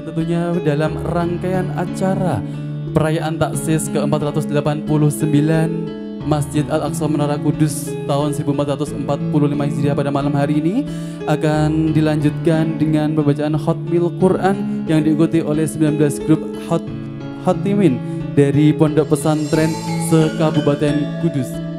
tentunya dalam rangkaian acara perayaan taksis ke-489 Masjid Al-Aqsa Menara Kudus tahun 1445 Hijriah pada malam hari ini akan dilanjutkan dengan pembacaan Hotmil Quran yang diikuti oleh 19 grup Hot Hotimin dari Pondok Pesantren Sekabupaten Kudus.